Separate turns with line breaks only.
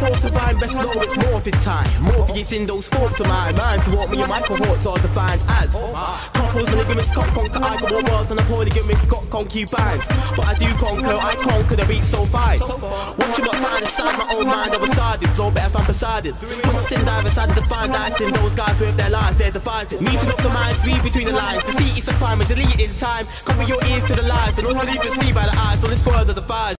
fourth of find best know it's morphin' time. Morpheus in those thoughts of mine. mind. to what me and my cohorts are defined as couples, ligaments, cock conquer. I got more worlds and a polygamous, got concubines. But I do conquer, I conquer the beat so fine. What you not find inside my own mind, I'm beside it. Flow better if I'm beside it. Crossing dive side beside the fine in Those guys with their lives, they're devising. Meeting up the minds, read between the lines. Deceit is a crime and delete it in time. Cover your ears to the lies, and all believe you see by the eyes. All this world are the fires.